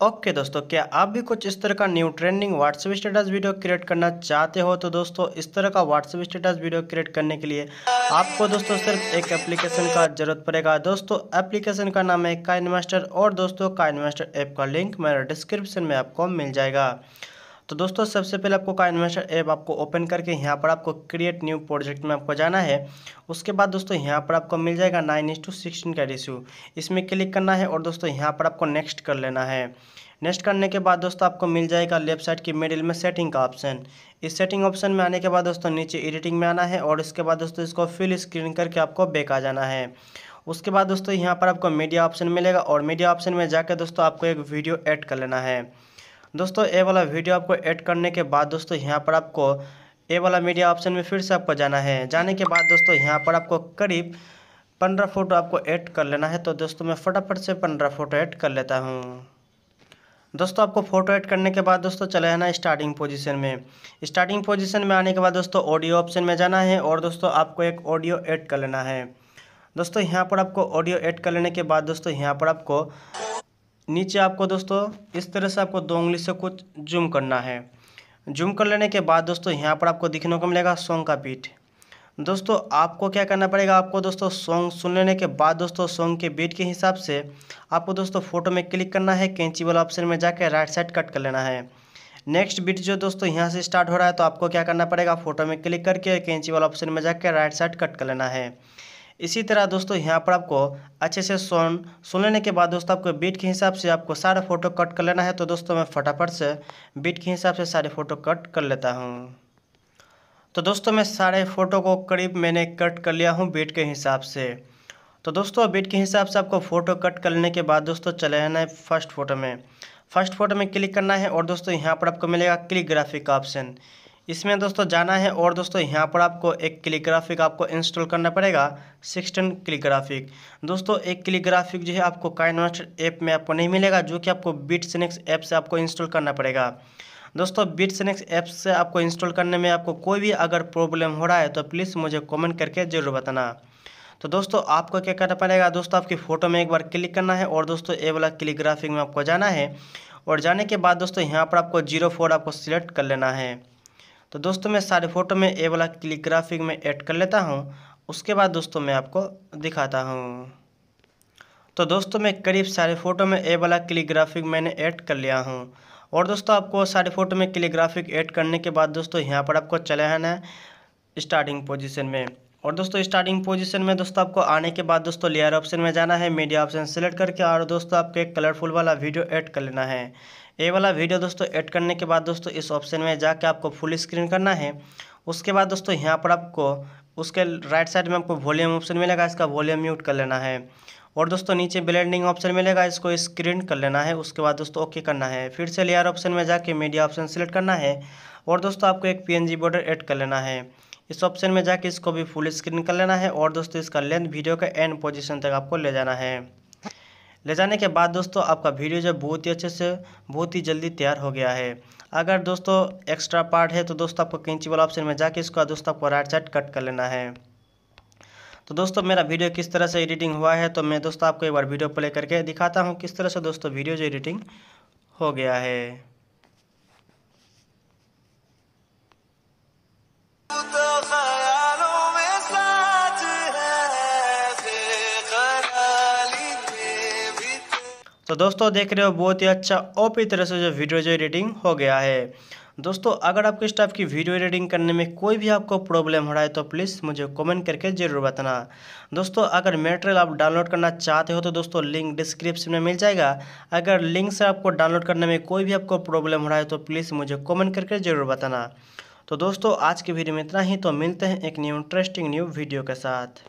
Okay दोस्तों, क्या आप भी कुछ इस तरह का new trending WhatsApp status video create करना चाहते हो तो दोस्तों, इस तरह का व्हाट्सएप स्टेटस वीडियो क्रिएट करने के लिए आपको दोस्तों सिर्फ़ एक एप्लीकेशन का ज़रूरत पड़ेगा। दोस्तों एप्लीकेशन का नाम है मास्टर और दोस्तों मास्टर ऐप का लिंक मेरा डिस्क्रिप्शन में आपको मिल जाएगा। तो दोस्तों, सबसे पहले आपको का इन्वेस्टर ऐप आपको ओपन करके यहाँ पर आपको क्रिएट न्यू प्रोजेक्ट में आपको जाना है। उसके बाद दोस्तों, यहाँ पर आपको मिल जाएगा नाइन इस टू सिक्सटीन का रेशियो इसमें क्लिक करना है और दोस्तों, यहाँ पर आपको नेक्स्ट कर लेना है। नेक्स्ट करने के बाद दोस्तों, आपको मिल जाएगा लेफ़्ट साइड की मिडिल में सेटिंग का ऑप्शन इस सेटिंग ऑप्शन में आने के बाद दोस्तों, नीचे एडिटिंग में आना है और इसके बाद दोस्तों, इसको फिल स्क्रीन करके आपको बेक आ जाना है। उसके बाद दोस्तों, यहाँ पर आपको मीडिया ऑप्शन मिलेगा और मीडिया ऑप्शन में जाकर दोस्तों, आपको एक वीडियो ऐड कर लेना है। दोस्तों, ए वाला वीडियो आपको ऐड करने के बाद दोस्तों, यहाँ पर आपको ए वाला मीडिया ऑप्शन में फिर से आपको जाना है। जाने के बाद दोस्तों, यहाँ पर आपको करीब पंद्रह फ़ोटो आपको ऐड कर लेना है। तो दोस्तों, मैं फटाफट से पंद्रह फ़ोटो ऐड कर लेता हूँ। दोस्तों, आपको फ़ोटो ऐड करने के बाद दोस्तों, चले जाना स्टार्टिंग पोजीशन में। स्टार्टिंग पोजीशन में आने के बाद दोस्तों ऑडियो ऑप्शन में जाना है और दोस्तों, आपको एक ऑडियो ऐड कर लेना है। दोस्तों, यहाँ पर आपको ऑडियो ऐड कर लेने के बाद दोस्तों, यहाँ पर आपको नीचे आपको दोस्तों, इस तरह से आपको दो उंगली से कुछ जूम करना है। जूम कर लेने के बाद दोस्तों, यहाँ पर आपको दिखने को मिलेगा सॉन्ग का बीट दोस्तों, आपको क्या करना पड़ेगा? आपको दोस्तों सॉन्ग सुन लेने के बाद दोस्तों सॉन्ग के बीट के हिसाब से आपको दोस्तों फ़ोटो में क्लिक करना है। कैंची वाला ऑप्शन में जाकर राइट साइड कट कर लेना है। नेक्स्ट बीट जो दोस्तों, यहाँ से स्टार्ट हो रहा है तो आपको क्या करना पड़ेगा? फ़ोटो में क्लिक करके कैंची वाला ऑप्शन में जाकर राइट साइड कट कर लेना है। इसी तरह दोस्तों यहाँ पर आपको अच्छे से सुन सुन लेने के बाद दोस्तों आपको बीट के हिसाब से आपको सारे फ़ोटो कट कर लेना है तो दोस्तों मैं फटाफट से बीट के हिसाब से सारे फ़ोटो कट कर लेता हूँ। तो दोस्तों मैं सारे फ़ोटो को करीब मैंने कट कर लिया हूँ बीट के हिसाब से। तो दोस्तों बीट के हिसाब से आपको फ़ोटो कट कर लेने के बाद दोस्तों चले जाना है फ़र्स्ट फ़ोटो में। फ़र्स्ट फ़ोटो में क्लिक करना है और दोस्तों यहाँ पर आपको मिलेगा क्लिक ग्राफिक का ऑप्शन इसमें दोस्तों जाना है और दोस्तों यहाँ पर आपको एक क्लिक आपको इंस्टॉल करना पड़ेगा, सिक्सटन क्लिक दोस्तों एक क्लिक जो है आपको काइनोस्ट ऐप में आपको नहीं मिलेगा, जो कि आपको बीट सिनेक्स ऐप से आपको इंस्टॉल करना पड़ेगा। दोस्तों बीट सिनेक्स ऐप से आपको इंस्टॉल करने में आपको कोई भी अगर प्रॉब्लम हो रहा है तो प्लीज़ मुझे कमेंट करके ज़रूर बताना। तो दोस्तों आपको क्या करना पड़ेगा, दोस्तों आपकी फ़ोटो में एक बार क्लिक करना है और दोस्तों ए वाला क्लिक में आपको जाना है। और जाने के बाद दोस्तों यहाँ पर आपको ज़ीरो फोर आपको सिलेक्ट कर लेना है। तो दोस्तों मैं सारे फ़ोटो में ए वाला क्लिक ग्राफिक में ऐड कर लेता हूँ। उसके बाद दोस्तों मैं आपको दिखाता हूँ। तो दोस्तों मैं करीब सारे फ़ोटो में ए वाला क्लिक ग्राफिक मैंने ऐड कर लिया हूँ। और दोस्तों आपको सारे फ़ोटो में क्लिक ग्राफिक ऐड करने के बाद दोस्तों यहाँ पर आपको चले आना है स्टार्टिंग पोजीशन में। और दोस्तों स्टार्टिंग पोजीशन में दोस्तों आपको आने के बाद दोस्तों लेयर ऑप्शन में जाना है। मीडिया ऑप्शन सेलेक्ट करके और दोस्तों आपको एक कलरफुल वाला वीडियो ऐड कर लेना है। ये वाला वीडियो दोस्तों ऐड करने के बाद दोस्तों इस ऑप्शन में जाके आपको फुल स्क्रीन करना है। उसके बाद दोस्तों यहाँ पर आपको उसके राइट साइड में आपको वॉल्यूम ऑप्शन मिलेगा, इसका वॉल्यूम म्यूट कर लेना है। और दोस्तों नीचे ब्लेंडिंग ऑप्शन मिलेगा, इसको स्क्रीन कर लेना है। उसके बाद दोस्तों ओके करना है। फिर से लेयर ऑप्शन में जाके मीडिया ऑप्शन सेलेक्ट करना है। और दोस्तों आपको एक पीएनजी बॉर्डर ऐड कर लेना है। इस ऑप्शन में जाके इसको भी फुल स्क्रीन कर लेना है। और दोस्तों इसका लेंथ वीडियो का एंड पोजीशन तक आपको ले जाना है। ले जाने के बाद दोस्तों आपका वीडियो जो बहुत ही अच्छे से, बहुत ही जल्दी तैयार हो गया है। अगर दोस्तों एक्स्ट्रा पार्ट है तो दोस्तों आपको कैंची वाला ऑप्शन में जाके इसका दोस्तों आपको राइट साइड कट कर लेना है। तो दोस्तों मेरा वीडियो किस तरह से एडिटिंग हुआ है तो मैं दोस्तों आपको एक बार वीडियो प्ले करके दिखाता हूँ किस तरह से दोस्तों वीडियो जो एडिटिंग हो गया है। तो दोस्तों देख रहे हो, बहुत ही अच्छा ओपी तरह से जो वीडियो जो एडिटिंग हो गया है। दोस्तों, अगर आपको इस टाइप की वीडियो एडिटिंग करने में कोई भी आपको प्रॉब्लम हो रहा है तो प्लीज़ मुझे कमेंट करके ज़रूर बताना। दोस्तों, अगर मेटेरियल आप डाउनलोड करना चाहते हो तो दोस्तों लिंक डिस्क्रिप्शन में मिल जाएगा। अगर लिंक से आपको डाउनलोड करने में कोई भी आपको प्रॉब्लम हो रहा है तो प्लीज़ मुझे कमेंट करके ज़रूर बताना। तो दोस्तों, आज की वीडियो में इतना ही तो मिलते हैं एक न्यू इंटरेस्टिंग न्यू वीडियो के साथ।